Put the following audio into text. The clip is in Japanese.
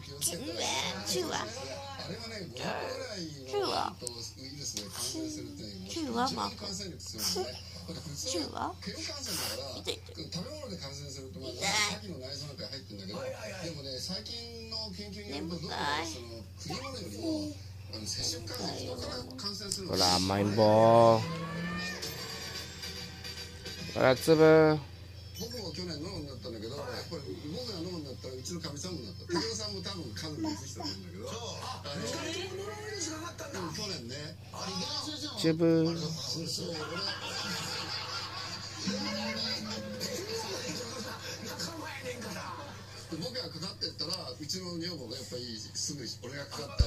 気をつけたらチューはあれはね500ぐらいチューはマーク感染力強いよねだって普通チューは痛い食べ物で感染すると痛いさっきの内臓なんか入ってるんだけどでもね最近の研究によるとどうも眠たいその食い物よりも接触感染人から感染するほら甘いんぼほら粒僕も去年飲むんだったんだけど、やっぱり僕が飲むんだったらうちのかみさんもだった。武田さんも多分家族に移したと思うんだけど。あのでも去年ね粒そう。そう。俺で僕がかかってったらう。ちの女房がやっぱりすぐ俺がかかった